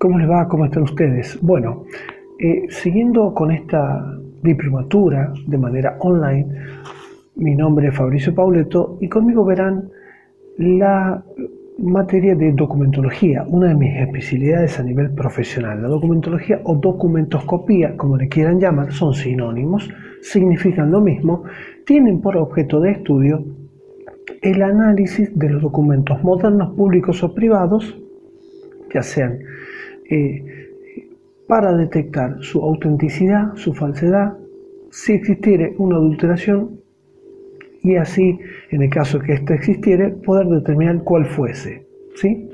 ¿Cómo les va? ¿Cómo están ustedes? Bueno, eh, siguiendo con esta diplomatura de manera online, mi nombre es Fabricio Pauleto y conmigo verán la materia de documentología, una de mis especialidades a nivel profesional. La documentología o documentoscopía, como le quieran llamar, son sinónimos, significan lo mismo, tienen por objeto de estudio el análisis de los documentos modernos, públicos o privados, ya sean eh, para detectar su autenticidad, su falsedad, si existiera una adulteración y así, en el caso que ésta existiera, poder determinar cuál fuese. ¿sí?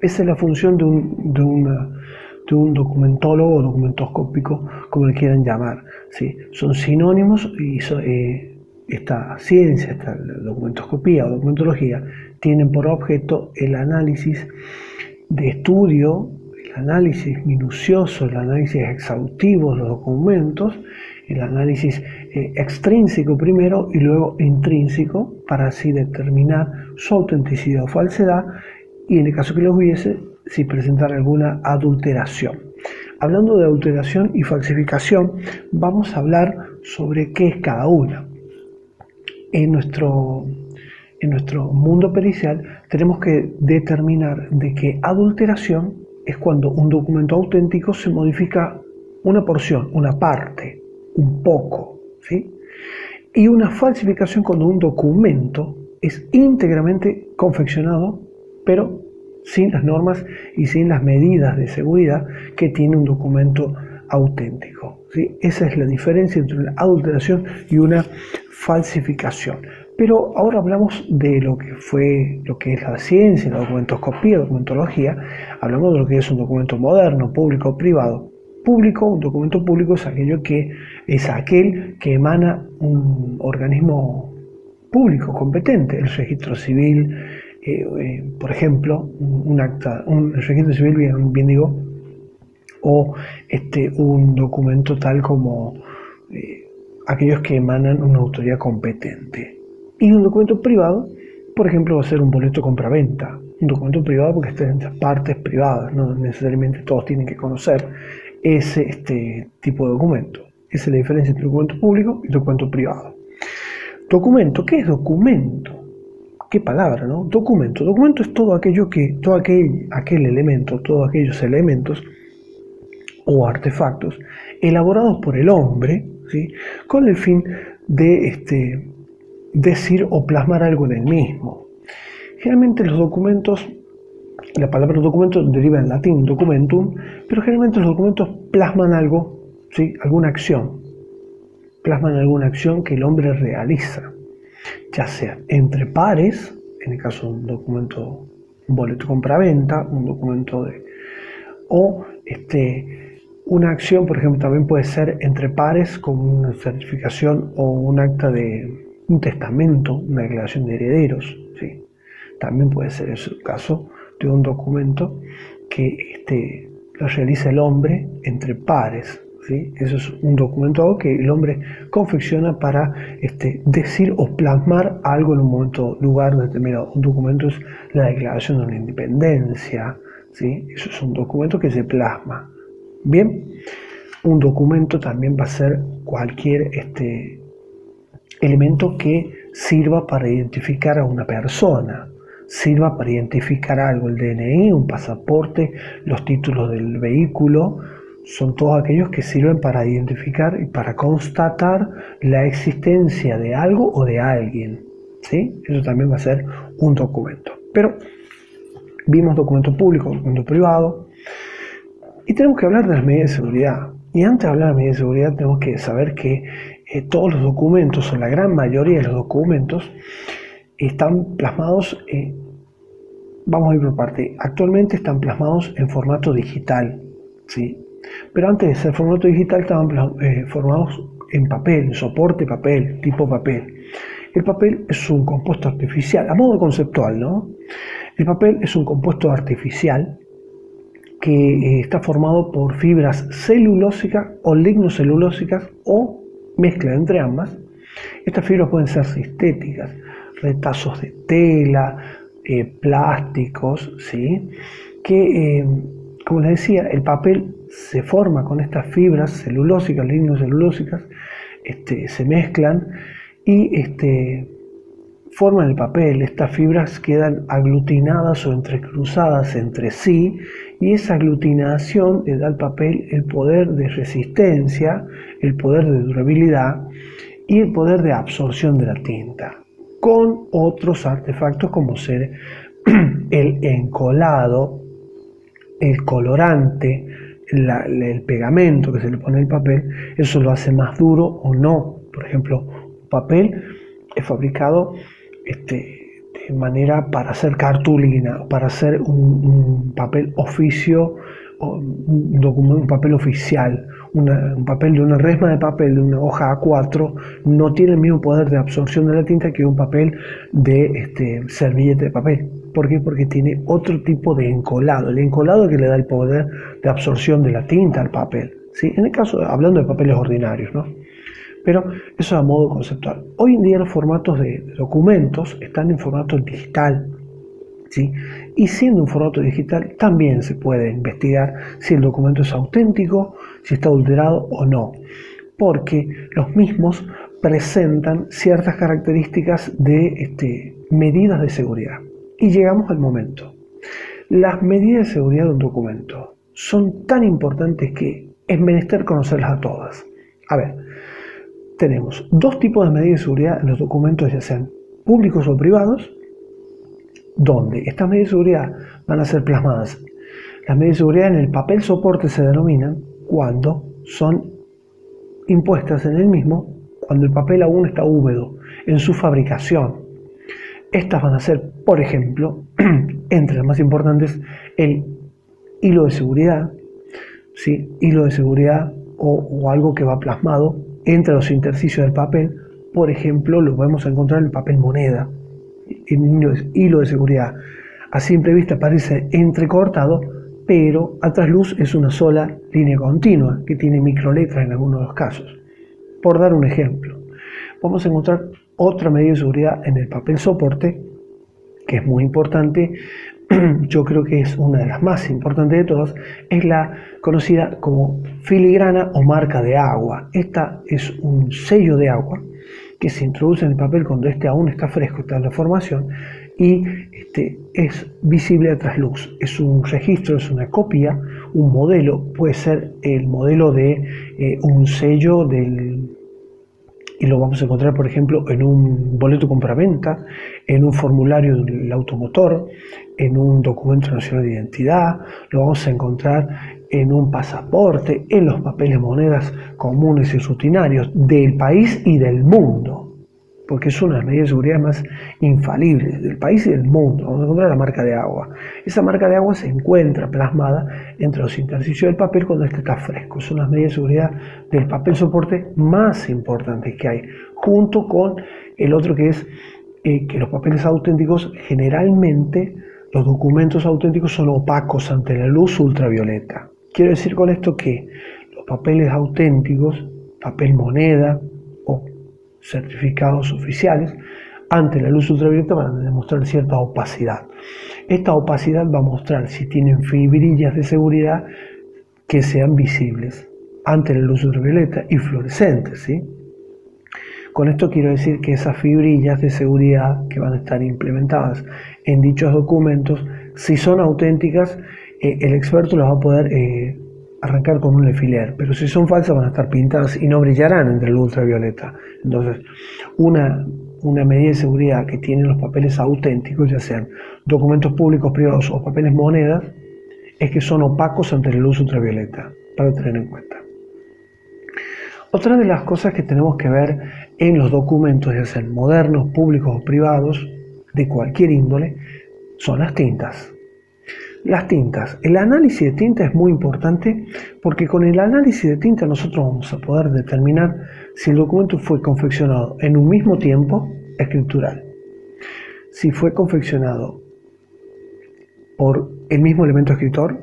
Esa es la función de un, de un documentólogo o documentoscópico, como le quieran llamar. ¿sí? Son sinónimos y eh, esta ciencia, esta documentoscopía o documentología, tienen por objeto el análisis de estudio el análisis minucioso, el análisis exhaustivo de los documentos, el análisis eh, extrínseco primero y luego intrínseco para así determinar su autenticidad o falsedad y en el caso que lo hubiese, si presentar alguna adulteración. Hablando de adulteración y falsificación, vamos a hablar sobre qué es cada una. En nuestro, en nuestro mundo pericial tenemos que determinar de qué adulteración es cuando un documento auténtico se modifica una porción, una parte, un poco, ¿sí? Y una falsificación cuando un documento es íntegramente confeccionado, pero sin las normas y sin las medidas de seguridad que tiene un documento auténtico. ¿sí? Esa es la diferencia entre una adulteración y una falsificación. Pero ahora hablamos de lo que fue, lo que es la ciencia, la documentoscopía, la documentología. Hablamos de lo que es un documento moderno, público o privado. Público, un documento público es aquello que es aquel que emana un organismo público competente, el registro civil, eh, eh, por ejemplo, un acta, un registro civil, bien, digo, o este, un documento tal como eh, aquellos que emanan una autoridad competente. Y un documento privado, por ejemplo, va a ser un boleto compra-venta. Un documento privado porque está en partes privadas, no necesariamente todos tienen que conocer ese este, tipo de documento. Esa es la diferencia entre documento público y documento privado. Documento, ¿qué es documento? ¿Qué palabra, no? Documento. Documento es todo aquello que, todo aquel, aquel elemento, todos aquellos elementos o artefactos elaborados por el hombre, ¿sí? con el fin de este, decir o plasmar algo en el mismo. Generalmente los documentos, la palabra documento deriva en latín documentum, pero generalmente los documentos plasman algo, ¿sí? alguna acción, plasman alguna acción que el hombre realiza, ya sea entre pares, en el caso de un documento, un boleto compra-venta, un documento de... o este, una acción, por ejemplo, también puede ser entre pares con una certificación o un acta de un testamento, una declaración de herederos. ¿sí? También puede ser el caso de un documento que este, lo realiza el hombre entre pares. ¿sí? Eso es un documento que el hombre confecciona para este, decir o plasmar algo en un momento, lugar determinado. Un documento es la declaración de una independencia. ¿sí? Eso es un documento que se plasma. Bien, un documento también va a ser cualquier este, elemento que sirva para identificar a una persona, sirva para identificar algo, el DNI, un pasaporte, los títulos del vehículo, son todos aquellos que sirven para identificar y para constatar la existencia de algo o de alguien. ¿sí? Eso también va a ser un documento. Pero vimos documento público, documento privado, y tenemos que hablar de las medidas de seguridad. Y antes de hablar de medidas de seguridad tenemos que saber que eh, todos los documentos, o la gran mayoría de los documentos, están plasmados, eh, vamos a ir por parte, actualmente están plasmados en formato digital, ¿sí? pero antes de ser formato digital estaban eh, formados en papel, en soporte papel, tipo papel. El papel es un compuesto artificial, a modo conceptual, ¿no? El papel es un compuesto artificial que está formado por fibras celulósicas o lignocelulósicas o mezcla entre ambas, estas fibras pueden ser sintéticas, retazos de tela, eh, plásticos, ¿sí? que eh, como les decía, el papel se forma con estas fibras celulósicas, lignocelulósicas, este, se mezclan y este, forman el papel. Estas fibras quedan aglutinadas o entrecruzadas entre sí y esa aglutinación le da al papel el poder de resistencia, el poder de durabilidad y el poder de absorción de la tinta, con otros artefactos como ser el encolado, el colorante, el pegamento que se le pone al papel, eso lo hace más duro o no. Por ejemplo, papel es fabricado este, manera para hacer cartulina, para hacer un, papel oficio, un, un papel oficial, un papel de una resma de papel, de una hoja A4, no tiene el mismo poder de absorción de la tinta que un papel de este, servillete de papel. ¿Por qué? Porque tiene otro tipo de encolado. El encolado que le da el poder de absorción de la tinta al papel. ¿sí? En el caso, hablando de papeles ordinarios, ¿no? Pero eso a modo conceptual. Hoy en día los formatos de documentos están en formato digital. ¿sí? Y siendo un formato digital, también se puede investigar si el documento es auténtico, si está adulterado o no. Porque los mismos presentan ciertas características de este, medidas de seguridad. Y llegamos al momento. Las medidas de seguridad de un documento son tan importantes que es menester conocerlas a todas. A ver, tenemos dos tipos de medidas de seguridad en los documentos, ya sean públicos o privados, donde estas medidas de seguridad van a ser plasmadas. Las medidas de seguridad en el papel soporte se denominan cuando son impuestas en el mismo, cuando el papel aún está húmedo en su fabricación. Estas van a ser, por ejemplo, entre las más importantes, el hilo de seguridad, ¿sí? hilo de seguridad o, algo que va plasmado entre los intersticios del papel. Por ejemplo, lo podemos encontrar en el papel moneda, en hilo de seguridad. A simple vista parece entrecortado, pero a trasluz es una sola línea continua que tiene microletras en algunos de los casos. Por dar un ejemplo, vamos a encontrar otra medida de seguridad en el papel soporte, que es muy importante, yo creo que es una de las más importantes de todas, es la conocida como filigrana o marca de agua. Esta es un sello de agua que se introduce en el papel cuando este aún está fresco, está en la formación, y este, es visible a trasluz. Es un registro, es una copia, un modelo, puede ser el modelo de eh, un sello del y lo vamos a encontrar, por ejemplo, en un boleto compraventa, en un formulario del automotor, en un documento nacional de identidad, lo vamos a encontrar en un pasaporte, en los papeles monedas comunes y rutinarios del país y del mundo porque es una de las medidas de seguridad más infalibles del país y del mundo. Vamos a encontrar la marca de agua. Esa marca de agua se encuentra plasmada entre los intersticios del papel cuando este está fresco. Son las medidas de seguridad del papel soporte más importantes que hay, junto con el otro que es eh, que los papeles auténticos generalmente los documentos auténticos son opacos ante la luz ultravioleta. Quiero decir con esto que los papeles auténticos, papel moneda, certificados oficiales ante la luz ultravioleta van a demostrar cierta opacidad. Esta opacidad va a mostrar si tienen fibrillas de seguridad que sean visibles ante la luz ultravioleta y fluorescentes. ¿sí? Con esto quiero decir que esas fibrillas de seguridad que van a estar implementadas en dichos documentos, si son auténticas, eh, el experto las va a poder eh, arrancar con un alfiler, pero si son falsas van a estar pintadas y no brillarán entre el ultravioleta. Entonces, una, una medida de seguridad que tienen los papeles auténticos, ya sean documentos públicos, privados o papeles monedas, es que son opacos ante la luz ultravioleta, para tener en cuenta. Otra de las cosas que tenemos que ver en los documentos, ya sean modernos, públicos o privados, de cualquier índole, son las tintas. Las tintas. El análisis de tinta es muy importante porque con el análisis de tinta nosotros vamos a poder determinar si el documento fue confeccionado en un mismo tiempo escritural, si fue confeccionado por el mismo elemento escritor.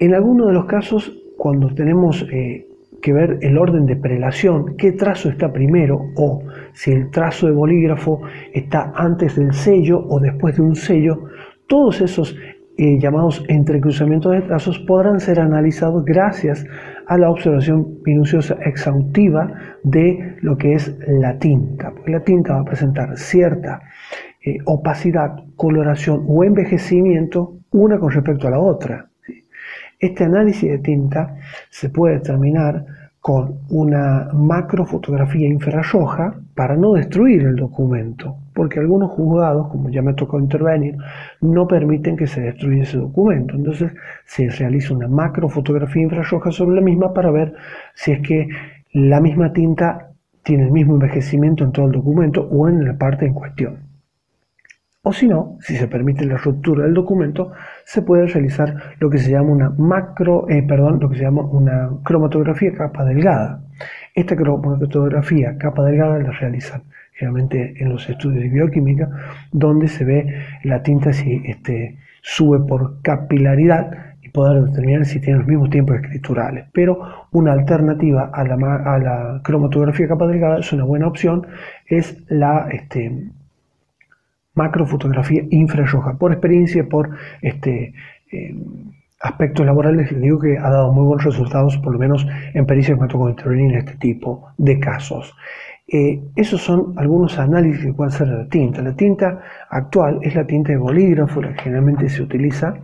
En algunos de los casos, cuando tenemos eh, que ver el orden de prelación, qué trazo está primero o si el trazo de bolígrafo está antes del sello o después de un sello, todos esos eh, llamados entrecruzamientos de trazos podrán ser analizados gracias a la observación minuciosa exhaustiva de lo que es la tinta. La tinta va a presentar cierta eh, opacidad, coloración o envejecimiento una con respecto a la otra. Este análisis de tinta se puede determinar con una macrofotografía infrarroja para no destruir el documento, porque algunos juzgados, como ya me tocó intervenir, no permiten que se destruya ese documento. Entonces se realiza una macrofotografía infrarroja sobre la misma para ver si es que la misma tinta tiene el mismo envejecimiento en todo el documento o en la parte en cuestión. O si no, si se permite la ruptura del documento, se puede realizar lo que se llama una macro, eh, perdón, lo que se llama una cromatografía capa delgada. Esta cromatografía capa delgada la realizan generalmente en los estudios de bioquímica, donde se ve la tinta si este, sube por capilaridad y poder determinar si tiene los mismos tiempos escriturales. Pero una alternativa a la, cromatografía capa delgada es una buena opción, es la este, macrofotografía infrarroja. Por experiencia, por este, eh, aspectos laborales, les digo que ha dado muy buenos resultados, por lo menos en pericias en este tipo de casos. Eh, esos son algunos análisis que pueden hacer la tinta. La tinta actual es la tinta de bolígrafo, la que generalmente se utiliza.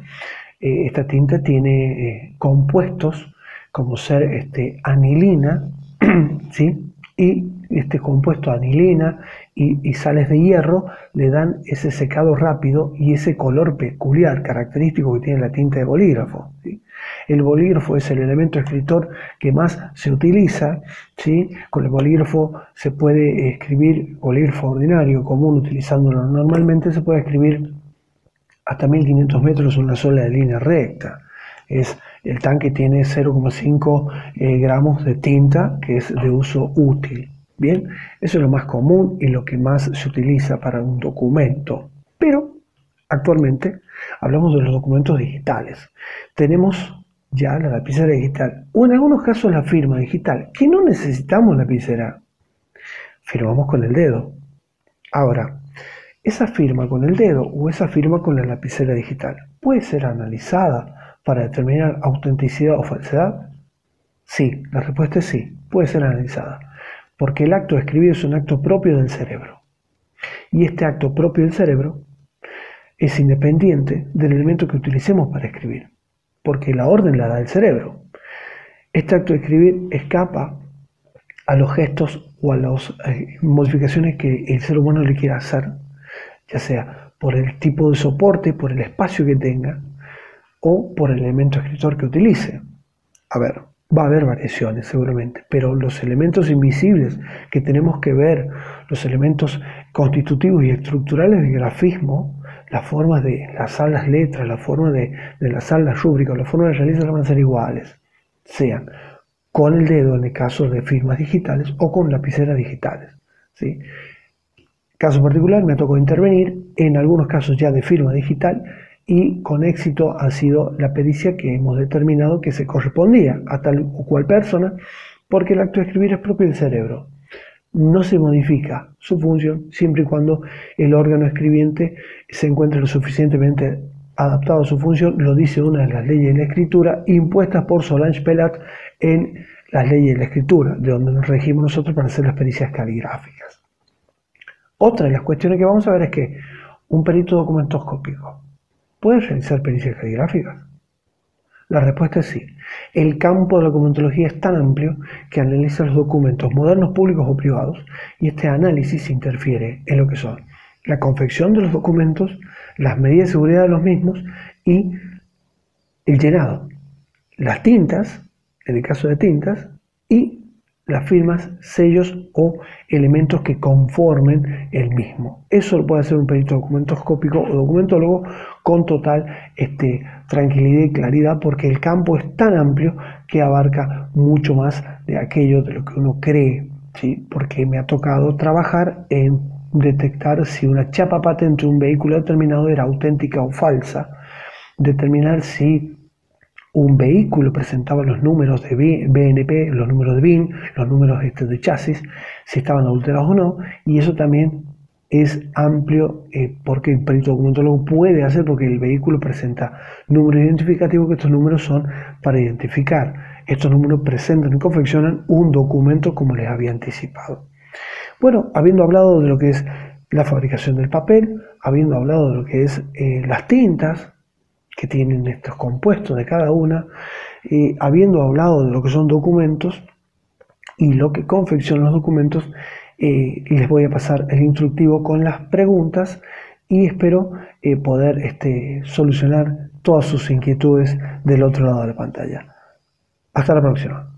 Eh, esta tinta tiene compuestos como ser este, anilina, ¿sí? y este compuesto anilina y, sales de hierro le dan ese secado rápido y ese color peculiar, característico que tiene la tinta de bolígrafo. El bolígrafo es el elemento escritor que más se utiliza. ¿sí? Con el bolígrafo se puede escribir, bolígrafo ordinario, común, utilizándolo normalmente, se puede escribir hasta 1500 metros una sola línea recta. Es, el tanque tiene 0,5 eh, gramos de tinta que es de uso útil. Bien, eso es lo más común y lo que más se utiliza para un documento. Pero actualmente hablamos de los documentos digitales. Tenemos ya la lapicera digital o en algunos casos la firma digital, que no necesitamos lapicera. Firmamos con el dedo. Ahora, esa firma con el dedo o esa firma con la lapicera digital puede ser analizada para determinar autenticidad o falsedad. Sí, la respuesta es sí, puede ser analizada porque el acto de escribir es un acto propio del cerebro. Y este acto propio del cerebro es independiente del elemento que utilicemos para escribir, porque la orden la da el cerebro. Este acto de escribir escapa a los gestos o a las eh, modificaciones que el ser humano le quiera hacer, ya sea por el tipo de soporte, por el espacio que tenga o por el elemento escritor que utilice. A ver, Va a haber variaciones seguramente, pero los elementos invisibles que tenemos que ver, los elementos constitutivos y estructurales del grafismo, las formas de enlazar las letras, la forma de, de enlazar las rúbricas, la forma de realizar van a ser iguales, sean con el dedo en el caso de firmas digitales o con lapiceras digitales. ¿sí? Caso particular me tocó intervenir en algunos casos ya de firma digital y con éxito ha sido la pericia que hemos determinado que se correspondía a tal o cual persona porque el acto de escribir es propio del cerebro. No se modifica su función siempre y cuando el órgano escribiente se encuentre lo suficientemente adaptado a su función, lo dice una de las leyes de la escritura impuestas por Solange Pelat en las leyes de la escritura, de donde nos regimos nosotros para hacer las pericias caligráficas. Otra de las cuestiones que vamos a ver es que un perito documentoscópico ¿Puedes realizar pericias caligráficas? La respuesta es sí. El campo de la documentología es tan amplio que analiza los documentos modernos públicos o privados y este análisis interfiere en lo que son la confección de los documentos, las medidas de seguridad de los mismos y el llenado, las tintas, en el caso de tintas, y las firmas, sellos o elementos que conformen el mismo. Eso lo puede hacer un perito documentoscópico o documentólogo con total este, tranquilidad y claridad porque el campo es tan amplio que abarca mucho más de aquello de lo que uno cree. ¿sí? Porque me ha tocado trabajar en detectar si una chapa patente de un vehículo determinado era auténtica o falsa, determinar si un vehículo presentaba los números de BNP, los números de BIN, los números este de chasis, si estaban adulterados o no, y eso también es amplio eh, porque el perito documentólogo puede hacer porque el vehículo presenta números identificativos que estos números son para identificar. Estos números presentan y confeccionan un documento como les había anticipado. Bueno, habiendo hablado de lo que es la fabricación del papel, habiendo hablado de lo que es eh, las tintas que tienen estos compuestos de cada una, y habiendo hablado de lo que son documentos y lo que confeccionan los documentos, eh, les voy a pasar el instructivo con las preguntas y espero eh, poder este, solucionar todas sus inquietudes del otro lado de la pantalla. Hasta la próxima.